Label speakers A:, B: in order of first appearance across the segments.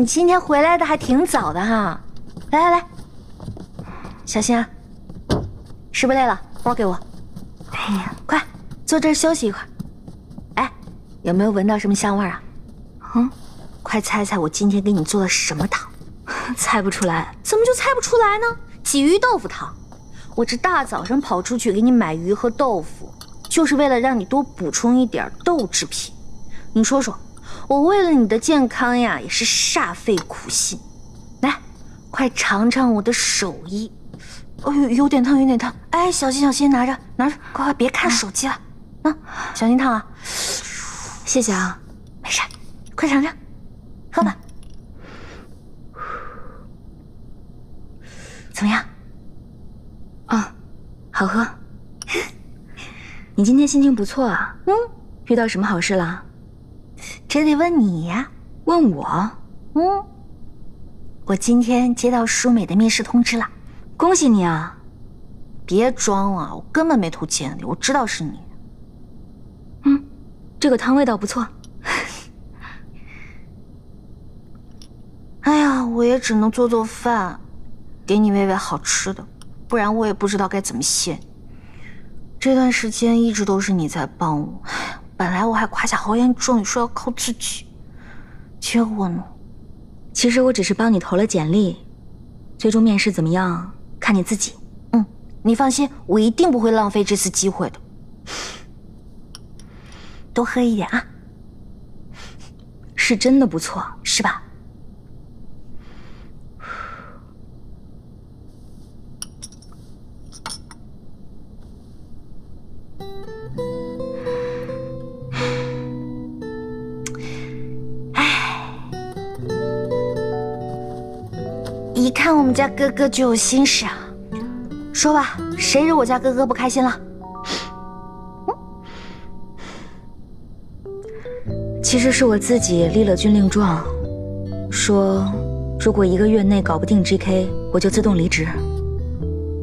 A: 你今天回来的还挺早的哈。来来来，小心啊！是不是累了？包给我。哎呀，快坐这儿休息一会儿。哎，有没有闻到什么香味啊？嗯，快猜猜我今天给你做了什么汤？
B: 猜不出来，
A: 怎么就猜不出来呢？鲫鱼豆腐汤。我这大早上跑出去给你买鱼和豆腐，就是为了让你多补充一点豆制品。你说说，我为了你的健康呀，也是煞费苦心。来，快尝尝我的手艺。哦呦，有点烫，有点烫。哎，小心小心，拿着拿着，快快别看手机了。啊，小心烫啊！
B: 谢谢啊，
A: 没事，快尝尝，喝吧。怎么样？
B: 啊，好喝。你今天心情不错啊。嗯，遇到什么好事了？
A: 这得问你呀。
B: 问我？嗯，
A: 我今天接到舒美的面试通知了。
B: 恭喜你啊！
A: 别装了，我根本没投简历，我知道是你。
B: 嗯，这个汤味道不错。
A: 哎呀，我也只能做做饭，给你喂喂好吃的，不然我也不知道该怎么谢你。这段时间一直都是你在帮我，本来我还夸下豪言壮语说要靠自己，结果呢？
B: 其实我只是帮你投了简历，最终面试怎么样？看你自己，
A: 嗯，你放心，我一定不会浪费这次机会的。多喝一点啊，
B: 是真的不错，
A: 是吧？一看我们家哥哥就有心事啊！说吧，谁惹我家哥哥不开心了？
B: 其实是我自己立了军令状，说如果一个月内搞不定 GK，我就自动离职。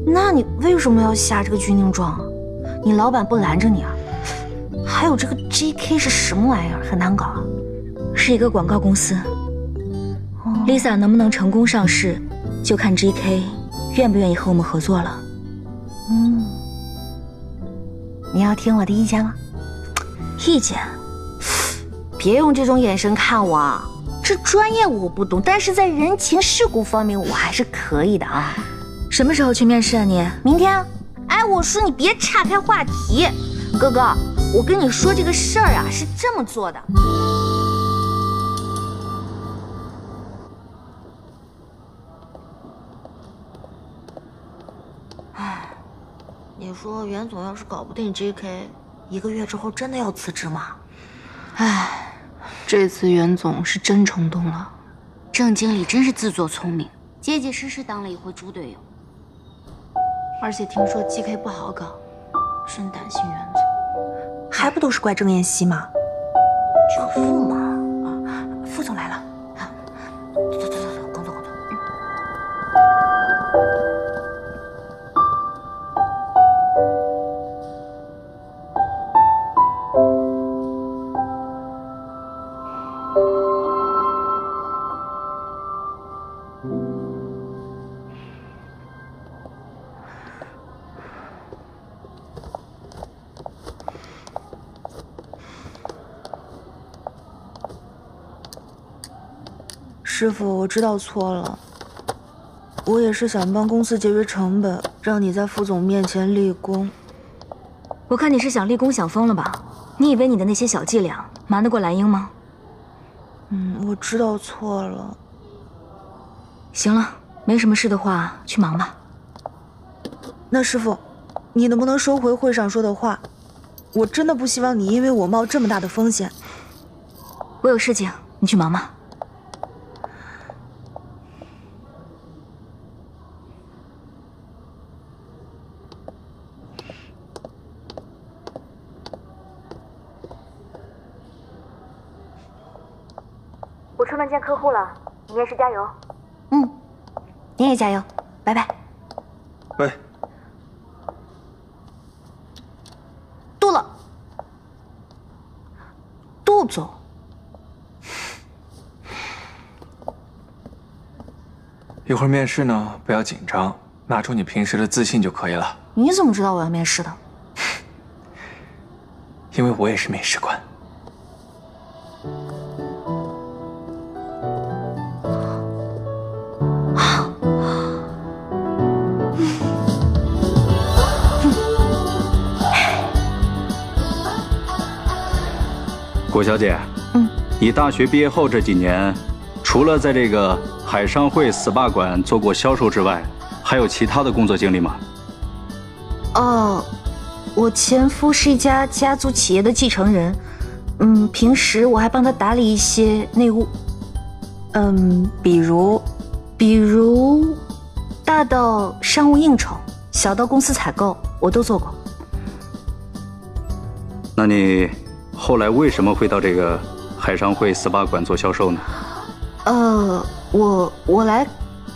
A: 那你为什么要下这个军令状啊？你老板不拦着你啊？还有这个 GK 是什么玩意儿？很难搞啊？
B: 是一个广告公司。Lisa 能不能成功上市？就看 GK 愿不愿意和我们合作了。嗯，
A: 你要听我的意见吗？
B: 意见？
A: 别用这种眼神看我啊！这专业我不懂，但是在人情世故方面我还是可以的啊。
B: 什么时候去面试啊？你
A: 明天？哎，我说你别岔开话题，哥哥，我跟你说这个事儿啊是这么做的。说袁总要是搞不定 JK，一个月之后真的要辞职吗？
B: 唉，这次袁总是真冲动了。
C: 郑经理真是自作聪明，结结实实当了一回猪队友。
A: 而且听说 GK 不好搞，真担心袁总。还不都是怪郑妍希吗？
C: 就是嘛。
A: 啊，副总来了。师傅，我知道错了。我也是想帮公司节约成本，让你在副总面前立功。
B: 我看你是想立功想疯了吧？你以为你的那些小伎俩瞒得过蓝英吗？
A: 嗯，我知道错了。
B: 行了，没什么事的话，去忙吧。
A: 那师傅，你能不能收回会上说的话？我真的不希望你因为我冒这么大的风险。
B: 我有事情，你去忙吧。
D: 你
A: 也加油拜拜。
E: 喂。
A: 杜总。杜总。
E: 一会面试呢不要紧张拿出你平时的自信就可以了。
A: 你怎么知道我要面试的？
E: 因为我也是面试官。
F: 谷小姐，嗯，你大学毕业后这几年，除了在这个海商会 SPA 馆做过销售之外，还有其他的工作经历吗？
A: 哦，我前夫是一家家族企业的继承人，嗯，平时我还帮他打理一些内务，
G: 嗯，比如，
A: 比如，大到商务应酬，小到公司采购，我都做过。
F: 那你？后来为什么会到这个海商会 SPA 馆做销售呢？
A: 呃，我我来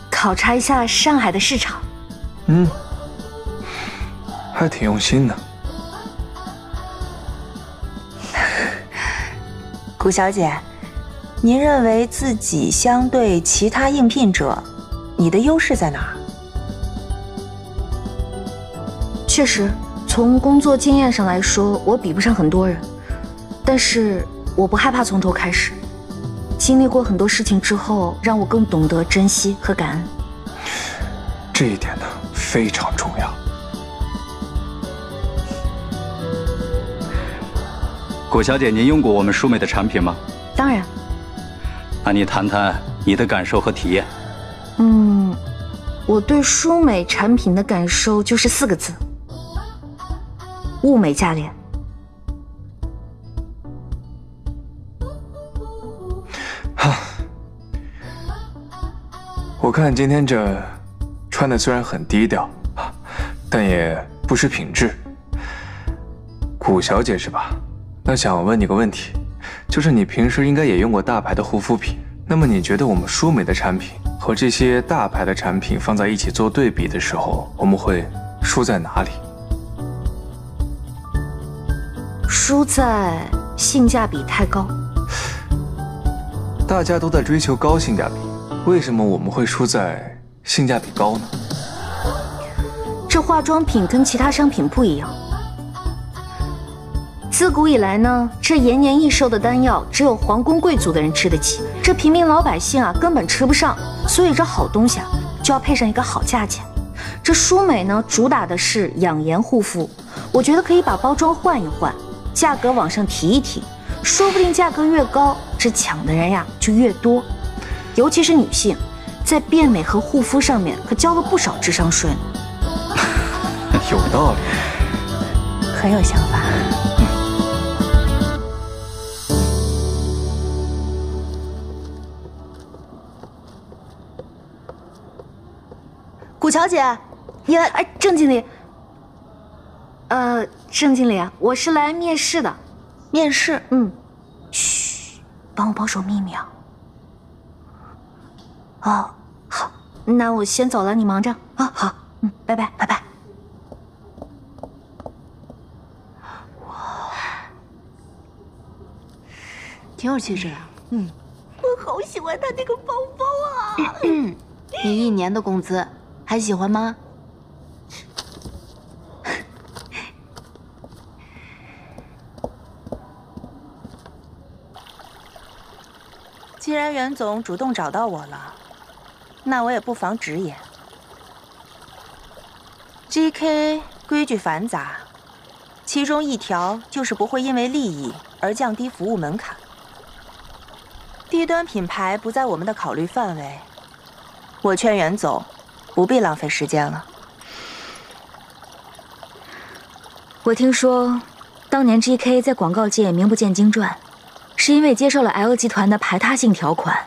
A: 考察一下上海的市场。
E: 嗯，还挺用心的。
G: 谷小姐，您认为自己相对其他应聘者，你的优势在哪儿？
A: 确实，从工作经验上来说，我比不上很多人。但是我不害怕从头开始，经历过很多事情之后，让我更懂得珍惜和感恩。
E: 这一点呢非常重要。
F: 谷小姐，您用过我们舒美的产品吗？
A: 当然。
F: 那你谈谈你的感受和体验。
A: 嗯，我对舒美产品的感受就是四个字：物美价廉。
E: 我看今天这穿的虽然很低调但也不失品质。谷小姐是吧？那想问你个问题，就是你平时应该也用过大牌的护肤品，那么你觉得我们舒美的产品和这些大牌的产品放在一起做对比的时候，我们会输在哪里？
A: 输在性价比太高。
E: 大家都在追求高性价比。为什么我们会输在性价比高呢？
A: 这化妆品跟其他商品不一样。自古以来呢，这延年益寿的丹药只有皇宫贵族的人吃得起，这平民老百姓啊根本吃不上。所以这好东西啊就要配上一个好价钱。这舒美呢主打的是养颜护肤，我觉得可以把包装换一换，价格往上提一提，说不定价格越高，这抢的人呀就越多。尤其是女性，在变美和护肤上面可交了不少智商税呢。
E: 有道理，
G: 很有想法。谷小姐，你来？
A: 哎，郑经理。呃，郑经理啊，我是来面试的。
G: 面试？
A: 嗯。嘘，帮我保守秘密啊。哦，好，那我先走了，你忙着啊。好，嗯，拜拜，
G: 拜拜。
H: 哇，挺有气质啊。
A: 嗯，
G: 我好喜欢他那个包包啊。
H: 你一年的工资还喜欢吗？
G: 既然袁总主动找到我了。那我也不妨直言，GK 规矩繁杂，其中一条就是不会因为利益而降低服务门槛。低端品牌不在我们的考虑范围，我劝袁总不必浪费时间了。
B: 我听说，当年 GK 在广告界名不见经传，是因为接受了 L 集团的排他性条款，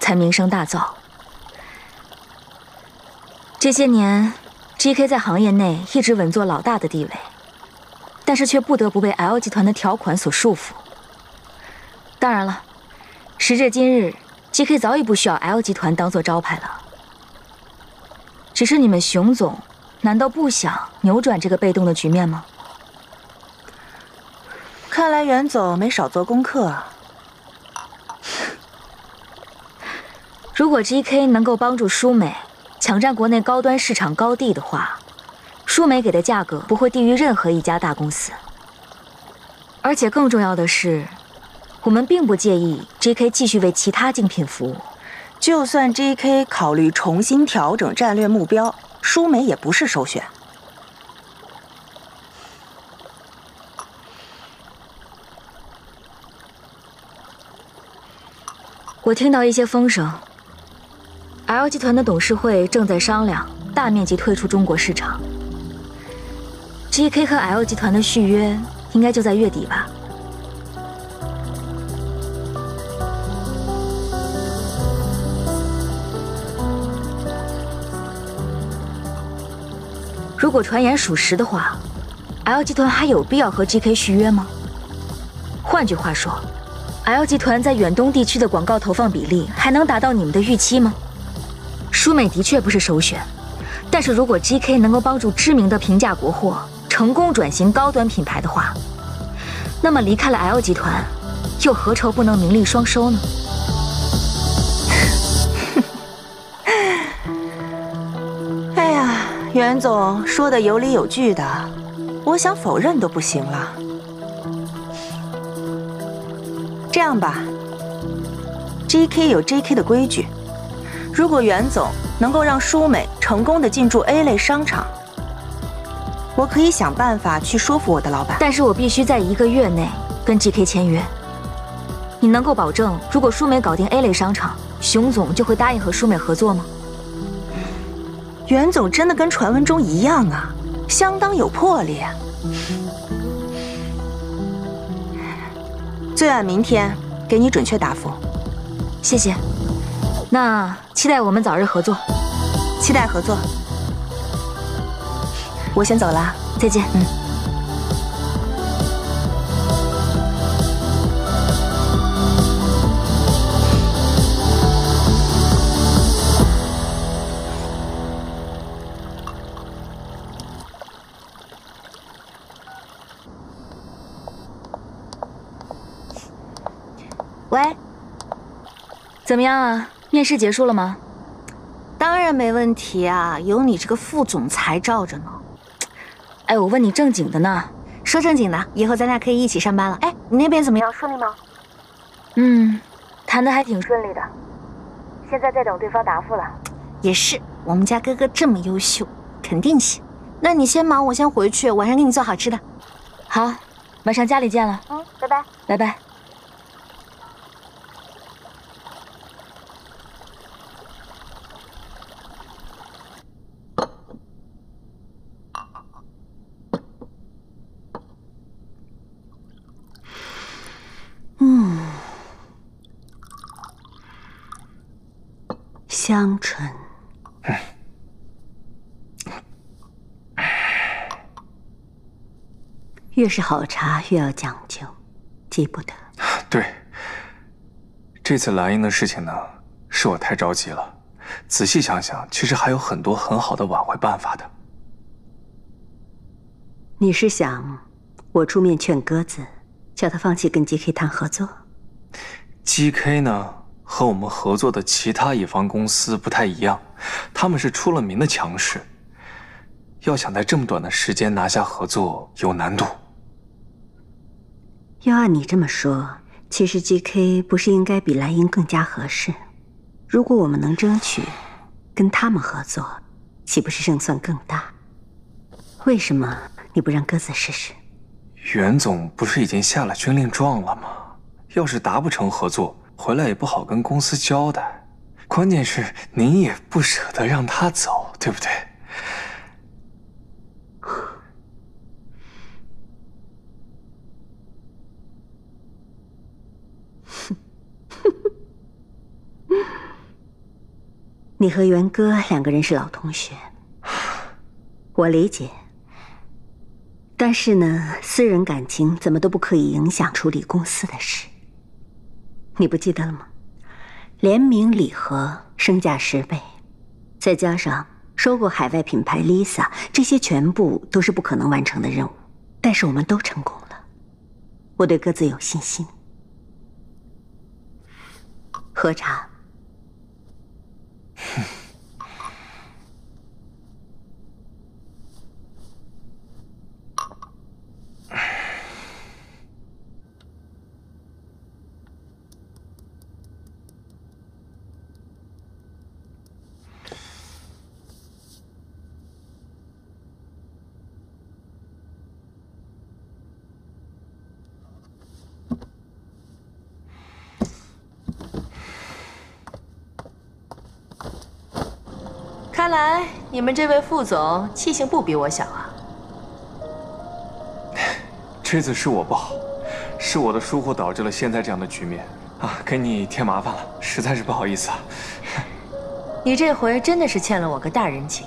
B: 才名声大噪。这些年，GK 在行业内一直稳坐老大的地位，但是却不得不被 L 集团的条款所束缚。当然了，时至今日，GK 早已不需要 L 集团当做招牌了。只是你们熊总，难道不想扭转这个被动的局面吗？
G: 看来袁总没少做功课啊。
B: 如果 GK 能够帮助舒美。抢占国内高端市场高地的话，舒美给的价格不会低于任何一家大公司。而且更重要的是，我们并不介意 J.K. 继续为其他竞品服务。
G: 就算 J.K. 考虑重新调整战略目标，舒美也不是首选。
B: 我听到一些风声，L 集团的董事会正在商量大面积退出中国市场。G.K. 和 L 集团的续约应该就在月底吧。如果传言属实的话，L 集团还有必要和 G.K. 续约吗？换句话说。L 集团在远东地区的广告投放比例还能达到你们的预期吗？舒美的确不是首选，但是如果 GK 能够帮助知名的平价国货成功转型高端品牌的话，那么离开了 L 集团，又何愁不能名利双收呢？
G: 哎呀，袁总说的有理有据的，我想否认都不行了。这样吧，J.K. 有 J.K. 的规矩。如果袁总能够让舒美成功的进驻 A 类商场，我可以想办法去说服我的老板。
B: 但是我必须在一个月内跟 GK 签约。你能够保证，如果舒美搞定 A 类商场，熊总就会答应和舒美合作吗？
G: 袁总真的跟传闻中一样啊，相当有魄力。最晚明天给你准确答复，
B: 谢谢。那期待我们早日合作，
G: 期待合作。我先走了，
B: 再见。
G: 嗯。
A: 喂，
B: 怎么样啊？面试结束了吗？
A: 当然没问题啊，有你这个副总裁罩着呢。
B: 哎，我问你正经的呢，
A: 说正经的，以后咱俩可以一起上班了。哎，你那边怎么样？顺利吗？
B: 嗯，谈的还挺顺利的，
D: 现在在等对方答复了。
A: 也是，我们家哥哥这么优秀，肯定行。那你先忙，我先回去，晚上给你做好吃的。
B: 好，晚上家里见了。
D: 嗯，拜拜，
B: 拜拜。
H: 香醇，越是好茶越要讲究，急不得。
E: 对，这次蓝英的事情呢，是我太着急了。仔细想想，其实还有很多很好的挽回办法的。
H: 你是想我出面劝鸽子，叫他放弃跟 GK 谈合作
E: ？GK 呢？和我们合作的其他乙方公司不太一样，他们是出了名的强势。要想在这么短的时间拿下合作，有难度。
H: 要按你这么说，其实 GK 不是应该比蓝英更加合适？如果我们能争取跟他们合作，岂不是胜算更大？为什么你不让鸽子试试？
E: 袁总不是已经下了军令状了吗？要是达不成合作，回来也不好跟公司交代，关键是您也不舍得让他走，对不对？
H: 你和元哥两个人是老同学，我理解。但是呢，私人感情怎么都不可以影响处理公司的事。你不记得了吗？联名礼盒，身价十倍，再加上收购海外品牌 Lisa，这些全部都是不可能完成的任务。但是我们都成功了，我对各自有信心。喝茶。
G: 看来你们这位副总气性不比我小啊。
E: 这次是我不好，是我的疏忽导致了现在这样的局面啊！给你添麻烦了，实在是不好意思啊。
G: 你这回真的是欠了我个大人情，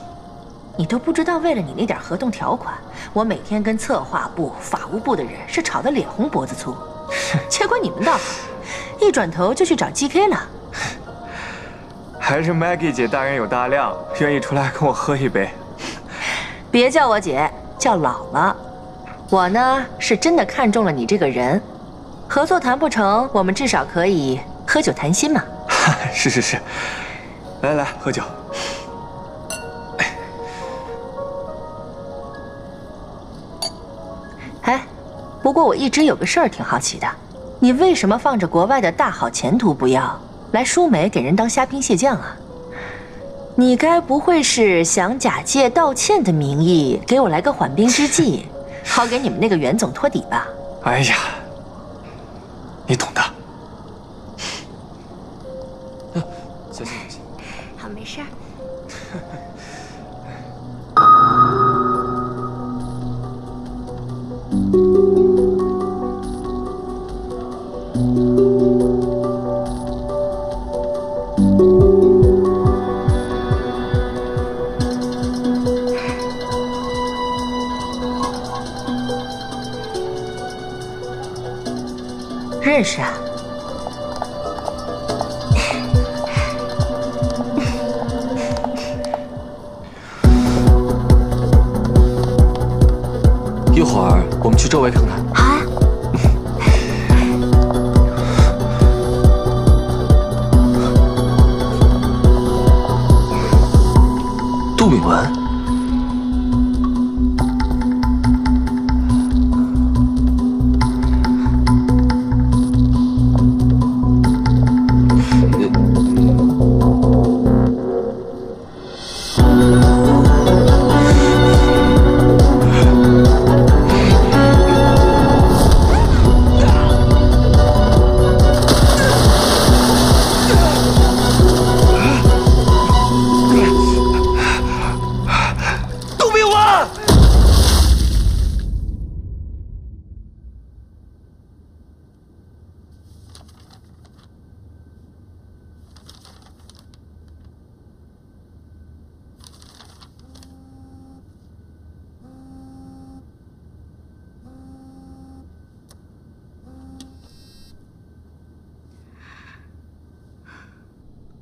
G: 你都不知道为了你那点合同条款，我每天跟策划部、法务部的人是吵得脸红脖子粗。结果你们倒好，一转头就去找 GK 了。
E: 还是 Maggie 姐大人有大量，愿意出来跟我喝一杯。
G: 别叫我姐，叫姥姥。我呢是真的看中了你这个人，合作谈不成，我们至少可以喝酒谈心嘛。
E: 是是是，来来喝酒。
G: 哎，不过我一直有个事儿挺好奇的，你为什么放着国外的大好前途不要，来舒美给人当虾兵蟹将啊？你该不会是想假借道歉的名义给我来个缓兵之计？好给你们那个袁总托底吧。
E: 哎呀，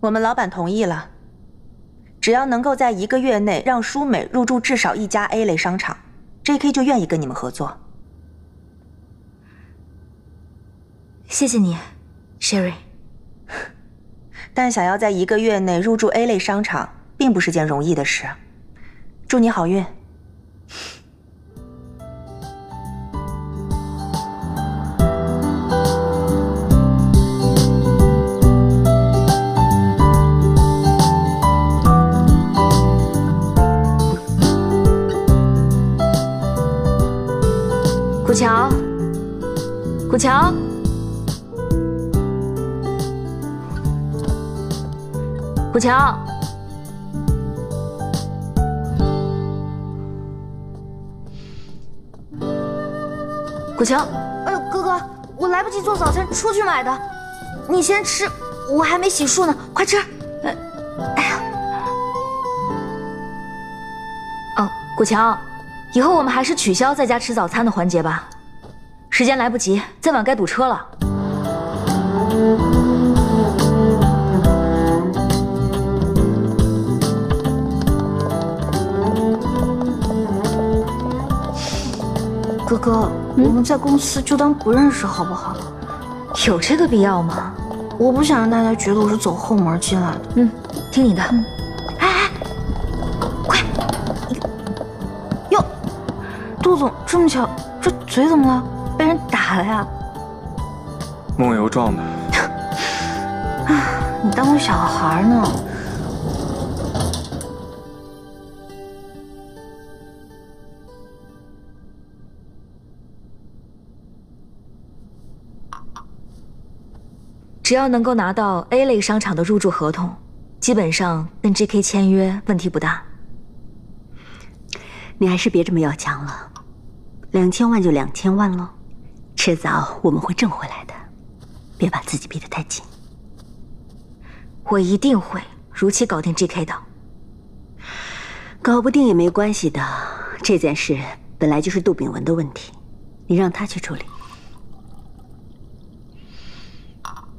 I: 我们
G: 老板同意了，只要能够在一个月内让舒美入驻至少一家 A 类商场，J.K. 就愿意跟你们合作。
B: 谢谢你，Sherry。
G: 但想要在一个月内入驻 A 类商场，并不是件容易的事。祝你好运。
B: 古桥，古桥，古桥。
A: 哎呦，哥哥，我来不及做早餐，出去买的。你先吃，我还没洗漱呢，快吃。哎，哎呀，
B: 哦，古桥。以后我们还是取消在家吃早餐的环节吧，时间来不及，再晚该堵车了。
A: 哥哥，我们在公司就当不认识好不好？
B: 有这个必要吗？
A: 我不想让大家觉得我是走后门进来的。
B: 嗯，听你的。
A: 杜总，这么巧，这嘴怎么了？被人打了呀？
E: 梦游状的。
A: 你当我小孩呢？
B: 只要能够拿到 A 类商场的入驻合同，基本上跟 J.K. 签约问题不大。
H: 你还是别这么要强了，两千万就两千万喽，迟早我们会挣回来的，别把自己逼得太紧。
B: 我一定会如期搞定 J.K. 的。
H: 搞不定也没关系的，这件事本来就是杜炳文的问题，你让他去处理。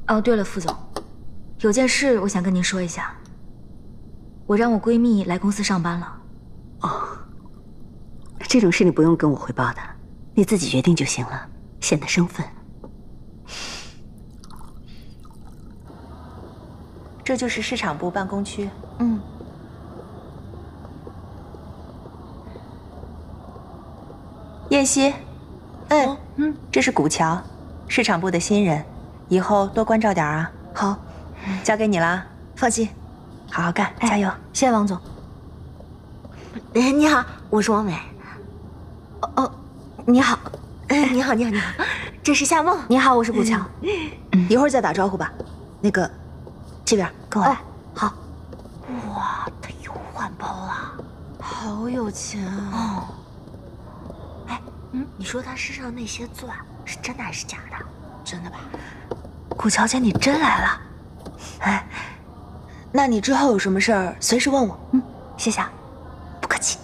B: 哦，对了，副总，有件事我想跟您说一下。我让我闺蜜来公司上班了。哦，
H: 这种事你不用跟我汇报的，你自己决定就行了，显得生分。
G: 这就是市场部办公区。
B: 嗯。
G: 燕西，哎，嗯，这是古桥，市场部的新人，以后多关照点啊。
B: 好，
G: 交给你了，
B: 放心，
G: 好好干，加油！
B: 谢谢王总。
C: 哎，你好，我是王美。
B: 哦哦，你好，
C: 哎，你好，你好，你好，这是夏梦。
B: 你好，我是古桥。
C: 一会儿再打招呼吧。那个。这边跟我来，
B: 好。
C: 哇，他又换包了，
B: 好有钱啊！
C: 哎，嗯，你说他身上那些钻是真的还是假的？
B: 真的吧？顾乔姐，你真来了。
C: 哎，那你之后有什么事儿随时问我。
B: 嗯，谢谢。
C: 不客气。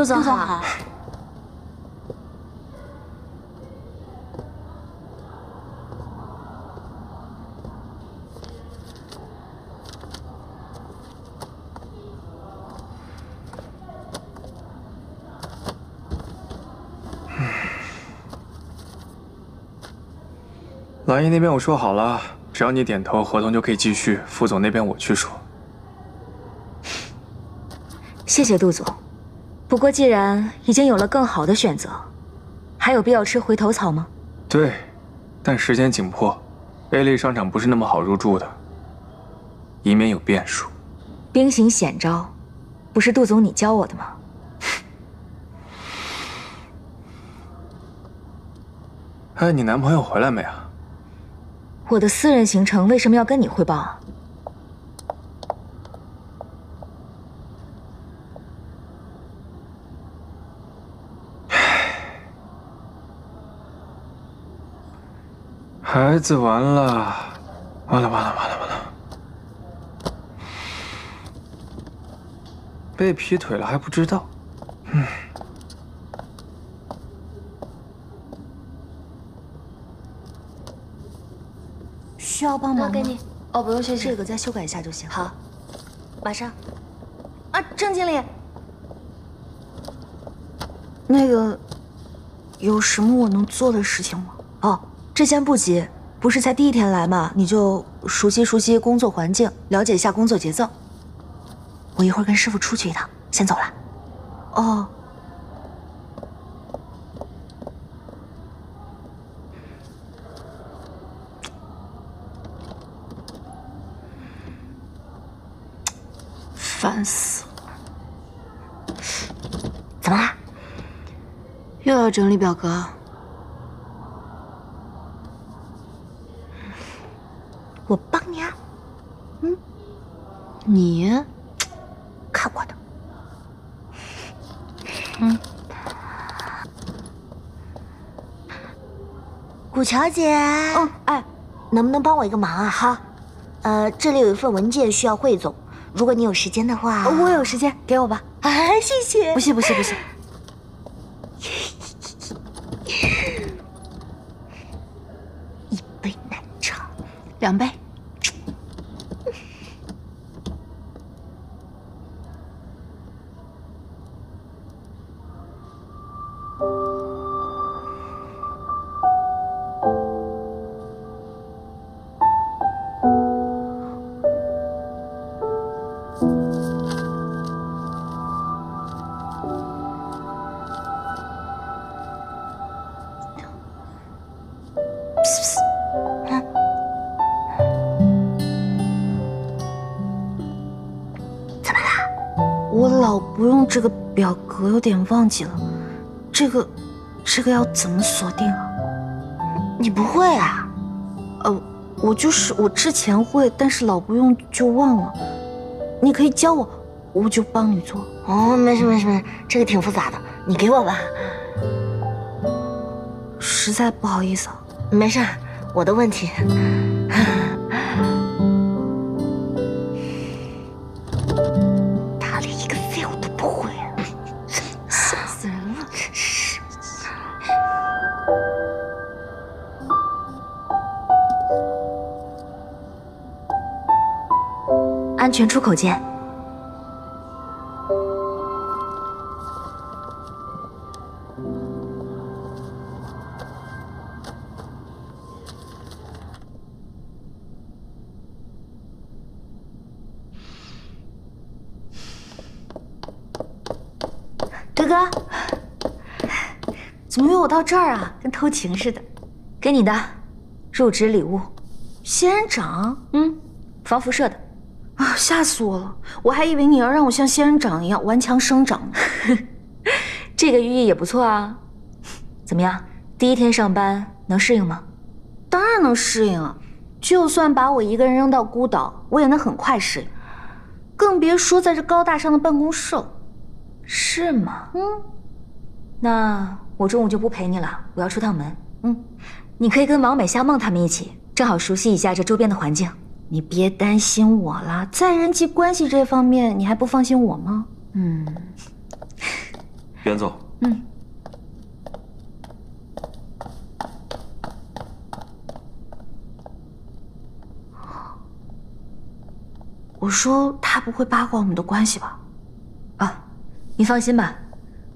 B: 杜总好。
E: 蓝姨那边我说好了，只要你点头，合同就可以继续。副总那边我去说。
B: 谢谢杜总。不过，既然已经有了更好的选择，还有必要吃回头草吗？
E: 对，但时间紧迫，A 类商场不是那么好入驻的，以免有变数。
B: 兵行险招，不是杜总你教我的吗？
E: 哎，你男朋友回来没啊？
B: 我的私人行程为什么要跟你汇报啊？
E: 孩子完了，完了完了完了完了，被劈腿了还不知道，嗯，
B: 需要帮忙吗？
C: 给你，
B: 哦，不用谢谢，这个再修改一下就行。
C: 好，马上。
A: 啊，郑经理，那个有什么我能做的事情吗？
B: 哦。这先不急，不是才第一天来嘛，你就熟悉熟悉工作环境，了解一下工作节奏。我一会儿跟师傅出去一趟，先走了。
A: 哦。烦死了！
C: 怎么了？
A: 又要整理表格。
C: 我帮你啊，
A: 嗯，你
C: 看我的，
A: 嗯，
C: 古乔姐，
A: 嗯，哎，
C: 能不能帮我一个忙啊？
A: 好，
C: 呃，这里有一份文件需要汇总，如果你有时间的话，
A: 我有时间，给我吧。
C: 啊，谢谢。
A: 不谢不谢不谢。
C: 一杯奶茶，
A: 两杯。有点忘记了，这个，这个要怎么锁定啊？
C: 你不会啊？
A: 呃，我就是我之前会，但是老不用就忘了。你可以教我，我就帮你做。
C: 哦，没事没事没事，这个挺复杂的，你给我吧。
A: 实在不好意思啊。
C: 没事，我的问题。
B: 安全出口见。
A: 哥哥，怎么约我到这儿啊？跟偷情似的。
B: 给你的，入职礼物，
A: 仙人掌。
B: 嗯，防辐射的。
A: 啊，吓死我了！我还以为你要让我像仙人掌一样顽强生长呢。
B: 这个寓意也不错啊。怎么样，第一天上班能适应吗？
A: 当然能适应啊！就算把我一个人扔到孤岛，我也能很快适应。更别说在这高大上的办公室了。
B: 是吗？
A: 嗯。
B: 那我中午就不陪你了，我要出趟门。
A: 嗯，
B: 你可以跟王美、夏梦他们一起，正好熟悉一下这周边的环境。
A: 你别担心我了，在人际关系这方面，你还不放心我吗？
B: 嗯。
I: 袁总。
A: 嗯。我说他不会八卦我们的关系吧？
B: 啊，你放心吧，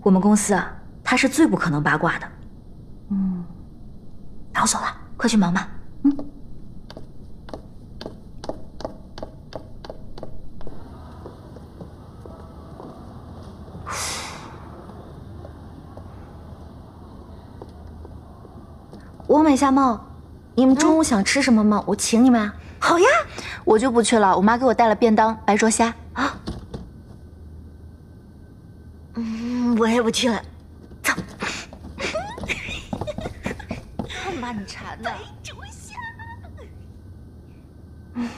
B: 我们公司啊，他是最不可能八卦的。
A: 嗯，那我走了，
B: 快去忙吧。
A: 嗯。美夏梦，你们中午想吃什么吗？我请你们。
G: 好呀，我就不去了。我妈给我带了便当，白灼虾。啊，
C: 嗯，我也不去了。走。
G: 把你馋的。
C: 白灼虾。
E: 嗯。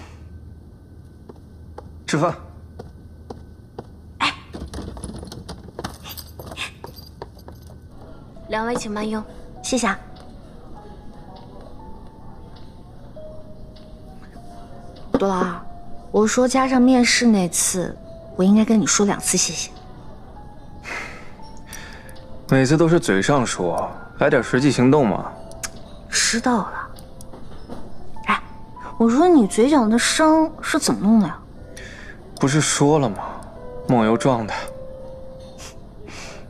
E: 吃饭。
A: 哎。两位请慢用，谢谢朵老二，我说加上面试那次，我应该跟你说两次谢谢。
E: 每次都是嘴上说，来点实际行动嘛。
A: 知道了。哎，我说你嘴角的伤是怎么弄的呀？
E: 不是说了吗？梦游撞的。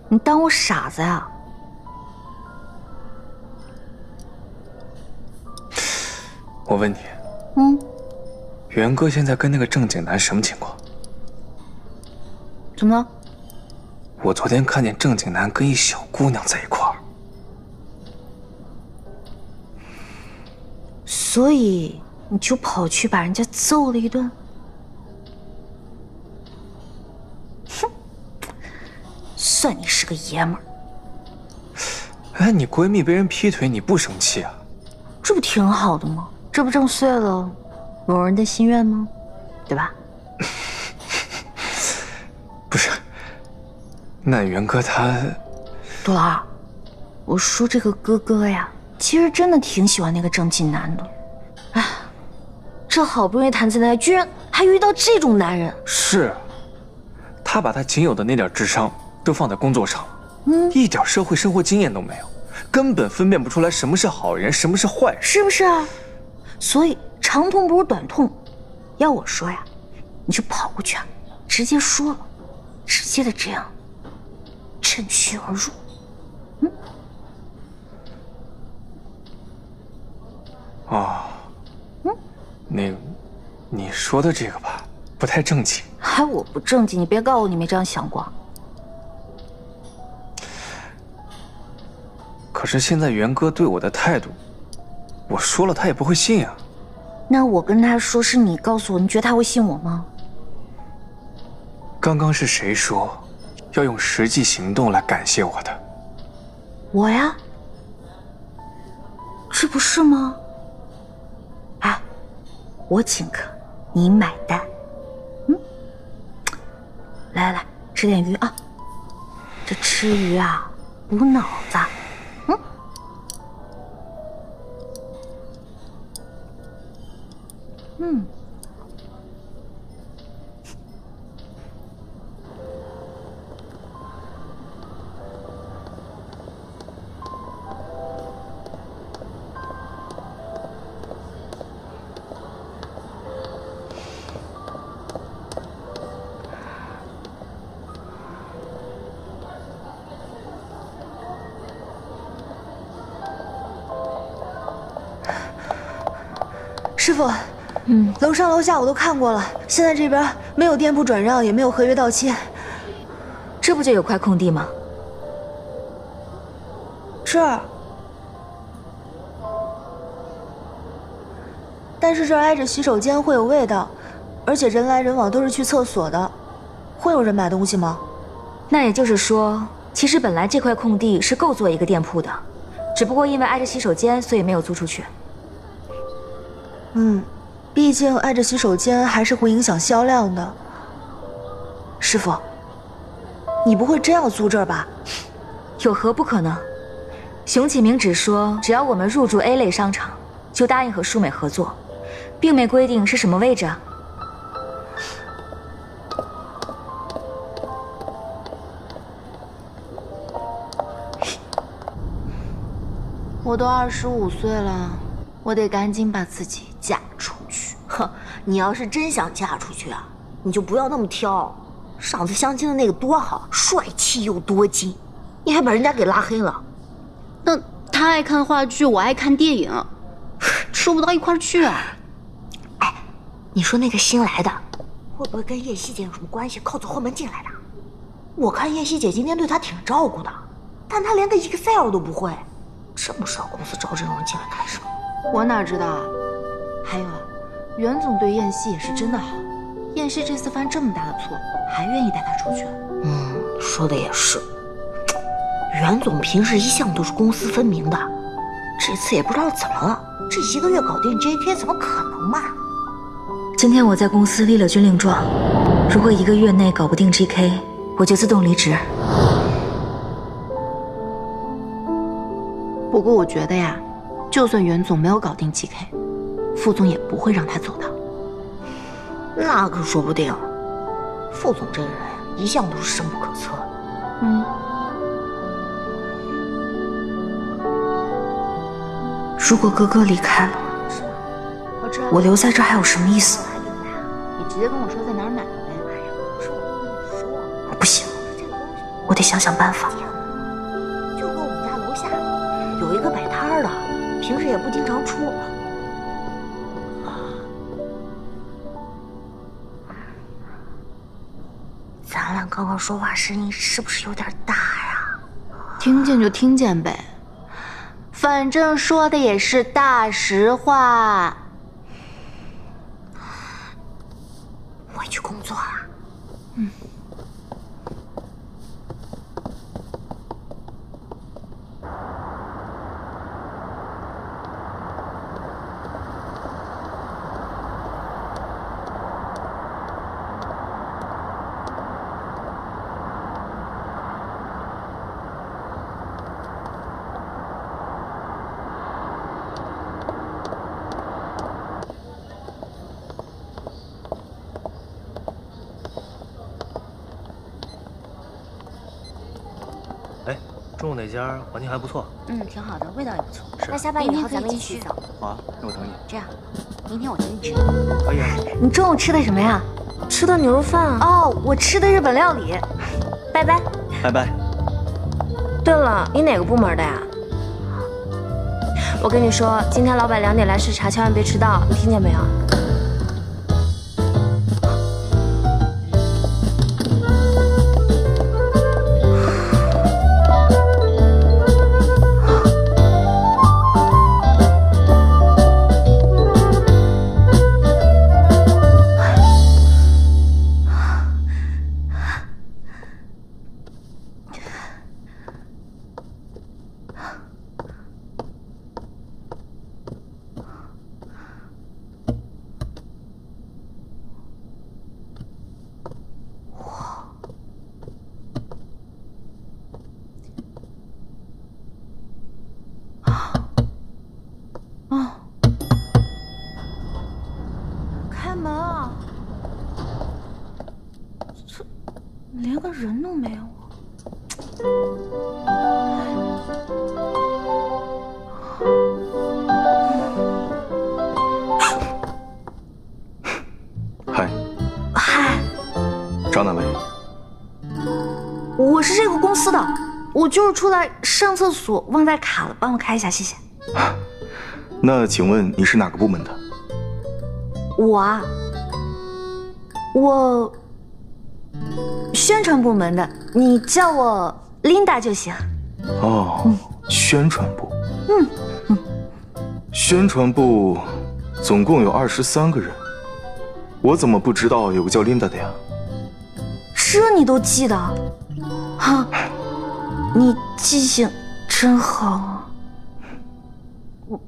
A: 你当我傻子呀？
E: 我问你。
A: 嗯。
E: 元哥现在跟那个正经男什么情况？
A: 怎么了？
E: 我昨天看见正经男跟一小姑娘在一块儿，
A: 所以你就跑去把人家揍了一顿。哼，算你是个爷们儿。
E: 哎，你闺蜜被人劈腿，你不生气啊？
A: 这不挺好的吗？这不正碎了？某人的心愿吗？对吧？
E: 不是，那元哥他……
A: 杜老二，我说这个哥哥呀，其实真的挺喜欢那个正经男的。哎，这好不容易谈起来，居然还遇到这种男人。
E: 是，他把他仅有的那点智商都放在工作上了，嗯，一点社会生活经验都没有，根本分辨不出来什么是好人，什么是坏人，
A: 是不是啊？所以。长痛不如短痛，要我说呀，你就跑过去啊，直接说了，直接的这样趁虚而入。嗯。
E: 哦。嗯。那，你说的这个吧，不太正经。
A: 还我不正经？你别告诉我你没这样想过。
E: 可是现在元哥对我的态度，我说了他也不会信啊。
A: 那我跟他说是你告诉我，你觉得他会信我吗？
E: 刚刚是谁说要用实际行动来感谢我的。
A: 我呀，这不是吗？哎，我请客，你买单。嗯，来来来，吃点鱼啊。这吃鱼啊，补脑子。
G: 上楼下我都看过了，现在这边没有店铺转让，也没有合约到期，
B: 这不就有块空地吗？
G: 这儿，但是这儿挨着洗手间，会有味道，而且人来人往都是去厕所的，会有人买东西吗？
B: 那也就是说，其实本来这块空地是够做一个店铺的，只不过因为挨着洗手间，所以没有租出去。
G: 嗯，毕竟挨着洗手间还是会影响销量的。师傅，你不会真要租这儿吧？
B: 有何不可能？熊启明只说只要我们入驻 A 类商场，就答应和舒美合作，并没规定是什么位置。
A: 我都二十五岁了，我得赶紧把自己。嫁出去，
C: 哼！你要是真想嫁出去啊，你就不要那么挑。上次相亲的那个多好，帅气又多金，你还把人家给拉黑了。
A: 那他爱看话剧，我爱看电影，说不到一块儿去啊。
C: 哎，你说那个新来的，会不会跟叶希姐有什么关系？靠走后门进来的？我看叶希姐今天对他挺照顾的，但他连个 Excel 都不会，这么小公司招这种人进来干什么？
A: 我哪知道啊。还有啊，袁总对燕西也是真的好。燕西这次犯这么大的错，还愿意带他出去。
C: 嗯，说的也是。袁总平时一向都是公私分明的，这次也不知道怎么了，这一个月搞定 J.K. 怎么可能嘛？
B: 今天我在公司立了军令状，如果一个月内搞不定 J.K.，我就自动离职。
A: 不过我觉得呀，就算袁总没有搞定 J.K. 副总也不会让他走的，
C: 那可说不定。副总这个人一向都是深不可测。
A: 嗯，
B: 如果哥哥离开了，我留在这还有什么意思？
A: 你直接跟我说在哪儿买呗。
B: 我不行，我得想想办法。
C: 就搁我们家楼下有一个摆摊的，平时也不经常出。刚刚说话声音是不是有点大呀？
A: 听见就听见呗，反正说的也是大实话。
C: 我去工作了。
A: 嗯。
J: 中午那家环境还不错，
A: 嗯，挺好的，味道也不错。
C: 那下班以后咱们一起走。
J: 好啊，那我等你。
A: 这样，明天我请你吃。
J: 可以啊。
A: 你中午吃的什么呀？吃的牛肉饭啊。哦，我吃的日本料理。拜拜。
J: 拜拜。
A: 对了，你哪个部门的呀？我跟你说，今天老板两点来视察，千万别迟到，你听见没有？
I: 嗨，
A: 嗨，
I: 找哪位？
A: 我是这个公司的，我就是出来上厕所忘带卡了，帮我开一下，谢谢。
I: 那请问你是哪个部门的？
A: 我啊，我宣传部门的，你叫我 Linda 就行。
I: 哦，宣传部。
A: 嗯嗯，
I: 宣传部总共有二十三个人，我怎么不知道有个叫 Linda 的呀？
A: 这你都记得？哈，你记性真好。我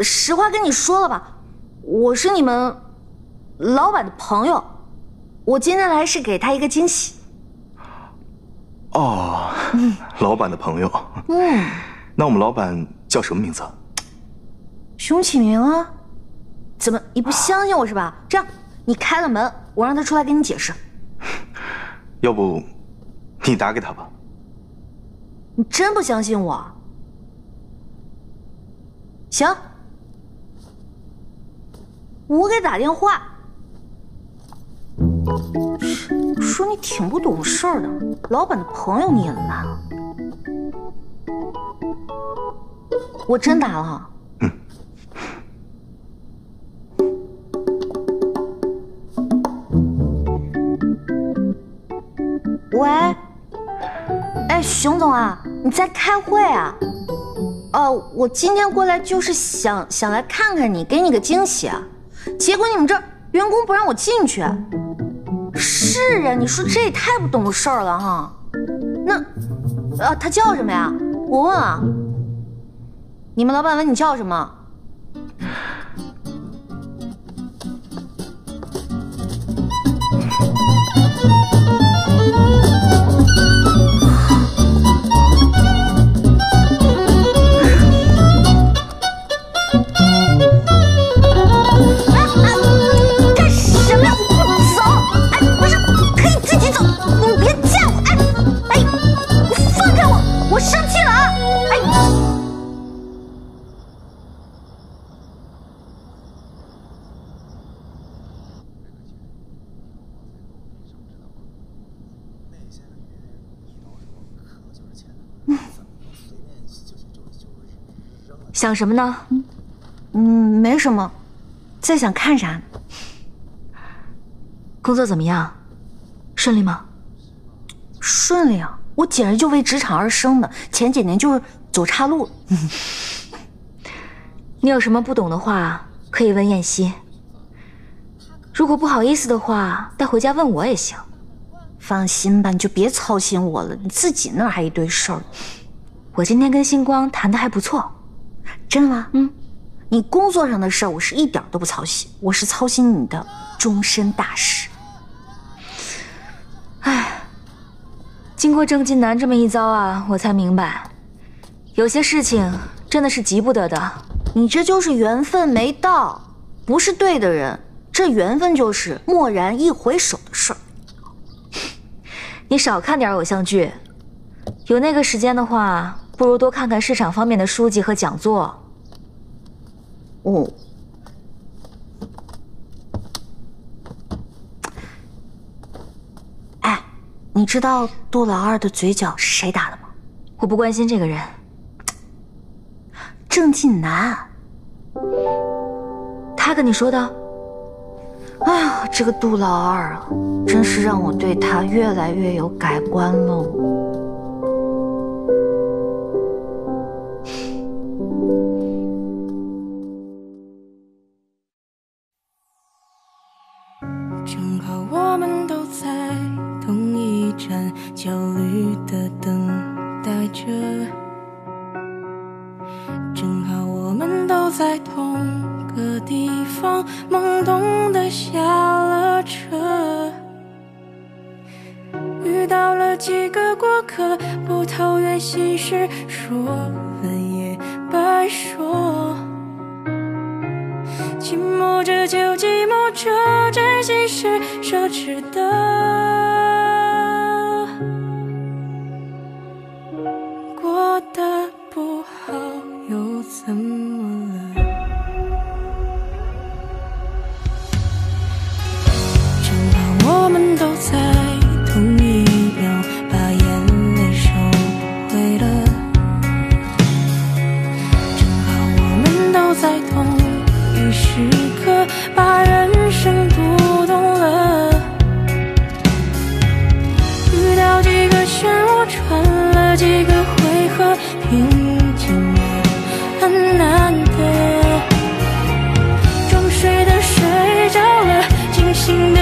A: 实话跟你说了吧，我是你们老板的朋友，我今天来是给他一个惊喜。
I: 哦，老板的朋友。
A: 嗯，
I: 那我们老板叫什么名字？
A: 熊启明啊？怎么你不相信我是吧？这样，你开了门，我让他出来跟你解释。
I: 要不，你打给他吧。
A: 你真不相信我？行，我给打电话。说你挺不懂事儿的，老板的朋友你也拦。我真打了。喂，哎，熊总啊，你在开会啊？哦，我今天过来就是想想来看看你，给你个惊喜啊。结果你们这员工不让我进去。是啊，你说这也太不懂事儿了哈。那，啊，他叫什么呀？我问啊。你们老板问你叫什么？
B: 想什么呢？
A: 嗯，没什么，在想看啥呢？
B: 工作怎么样？顺利吗？
A: 顺利啊！我简直就为职场而生的，前几年就是走岔路。
B: 你有什么不懂的话，可以问燕西。如果不好意思的话，带回家问我也行。
A: 放心吧，你就别操心我了，你自己那儿还一堆事儿。
B: 我今天跟星光谈的还不错，
A: 真的吗？
B: 嗯。
A: 你工作上的事儿，我是一点都不操心，我是操心你的终身大事。
B: 唉，经过郑金南这么一遭啊，我才明白，有些事情真的是急不得的。
A: 你这就是缘分没到，不是对的人，这缘分就是蓦然一回首的事儿。
B: 你少看点偶像剧，有那个时间的话，不如多看看市场方面的书籍和讲座。
A: 哦，哎，你知道杜老二的嘴角是谁打的吗？
B: 我不关心这个人。
A: 郑晋南，
B: 他跟你说的？
A: 哎呀，这个杜老二啊，真是让我对他越来越有改观喽。
K: wishing